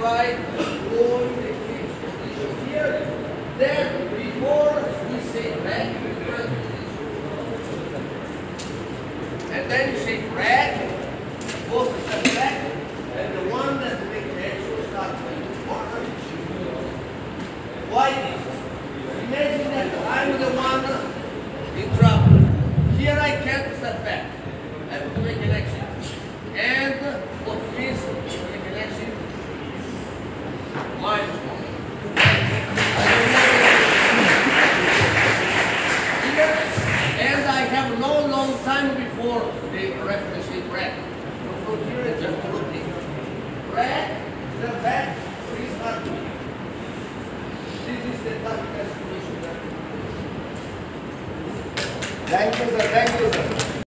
right, go in the position here. Then, before we say back, position. And then you say back, both step back, and the one that make the action start playing. One, Why this? Imagine that I'm the one in trouble. Here I can't step back. I have to make an action. And what means to make an action? Minus one. Here, and I have no long time before the referee say break. So from here just rotate. Break, step back, restart. This is the estimation. Thank you, sir. Thank you, sir.